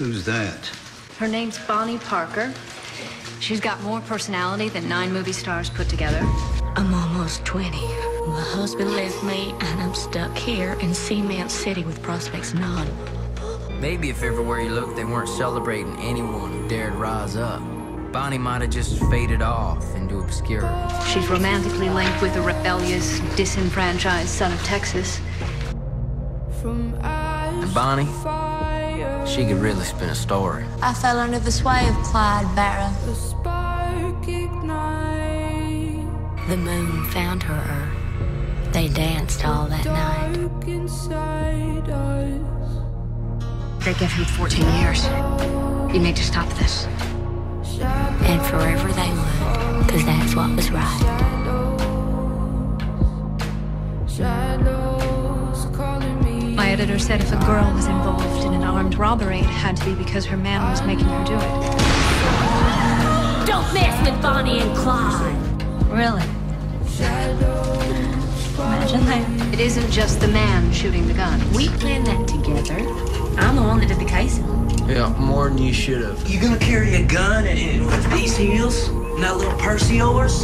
Who's that? Her name's Bonnie Parker. She's got more personality than nine movie stars put together. I'm almost 20. My husband left me, and I'm stuck here in Cement City with prospects none. Maybe if everywhere you looked they weren't celebrating anyone who dared rise up, Bonnie might have just faded off into obscurity. She's romantically linked with a rebellious, disenfranchised son of Texas. And Bonnie, she could really spin a story. I fell under the sway of Clyde Barrow. The moon found her. earth. They danced all that night. They gave him 14 years. You need to stop this. And forever they would, because that's what was right. My editor said if a girl was involved in an armed robbery, it had to be because her man was making her do it. Don't mess with Bonnie and Clyde. Really? Imagine that. It isn't just the man shooting the gun. We planned that together. I'm the one that did the casing. Yeah, more than you should have. You gonna carry a gun and, and with these heels? And that little purse of yours?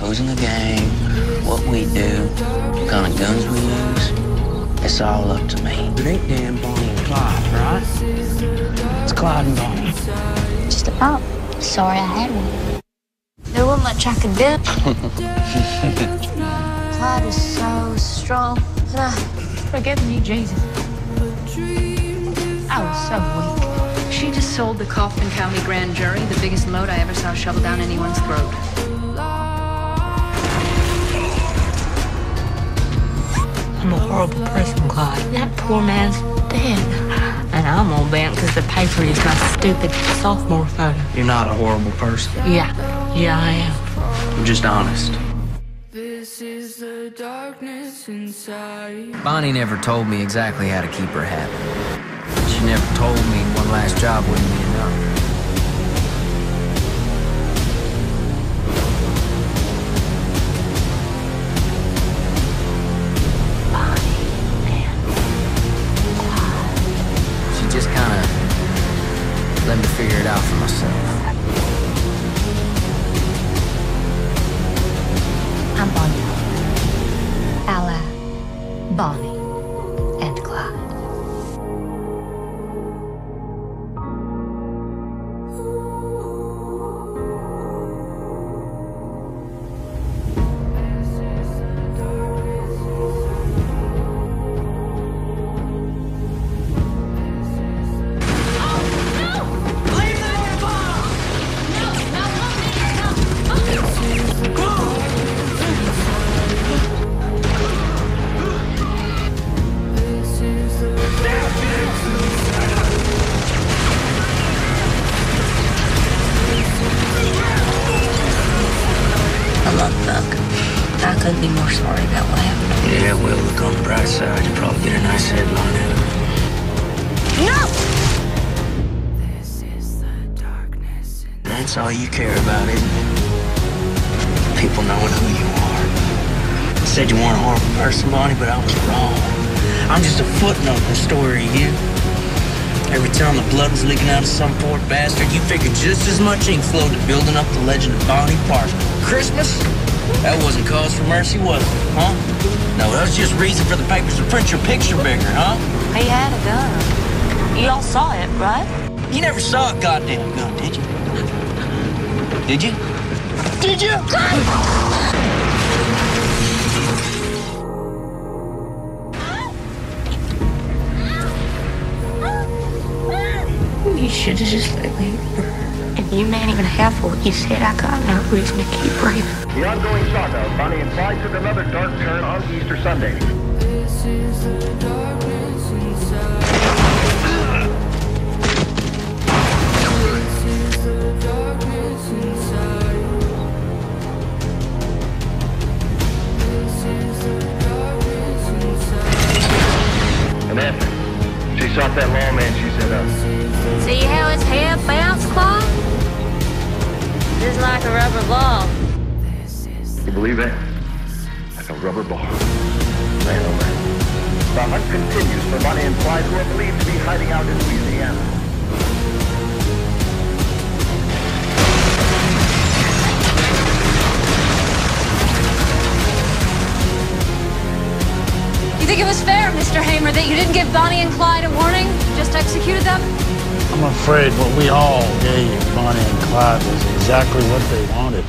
Who's in the gang, what we do, what kind of guns we use, it's all up to me. It ain't Dan, Bonnie, and Clyde, right? It's Clyde and Bonnie. Just a pop. Sorry I had one. There wasn't much I could do. Clyde was so strong. And I, forgive me, Jesus. I was so weak. She just sold the Kaufman County grand jury the biggest load I ever saw shovel down anyone's throat. I'm a horrible person, Clyde. That poor man's dead. And I'm all bent because the paper is my stupid sophomore photo. You're not a horrible person. Yeah, yeah, I am. I'm just honest. This is the darkness inside. Bonnie never told me exactly how to keep her happy. She never told me one last job wouldn't be enough. Me figure it out for myself. I'm Bonnie. Ally, Bonnie, I'm. I couldn't be more sorry about what happened. Yeah, well, look on the bright side. You'll probably get a nice headline out of it. That's all you care about, isn't it? People knowing who you are. I said you weren't a horrible person, Bonnie, but I was wrong. I'm just a footnote in the story of you. Every time the blood was leaking out of some poor bastard, you figured just as much ink flowed to building up the legend of Bonnie Parker. Christmas? That wasn't cause for mercy, was it? Huh? No, that was just reason for the papers to print your picture bigger, huh? He had a gun. You all saw it, right? You never saw a goddamn gun, did you? Did you? Did you? should have just let me. If you ain't even half what you said, I got no reason to keep breathing. The ongoing saga of Bonnie and Clyde took another dark turn on Easter Sunday. Shot that lawman, she said, uh, See how his head bounced, Claw? Just like a rubber ball. you believe that? Like a rubber ball. Man, oh man. The hunt continues for Bonnie and Clyde, who are believed to be hiding out in Louisiana. That you didn't give Bonnie and Clyde a warning? Just executed them? I'm afraid what we all gave Bonnie and Clyde was exactly what they wanted.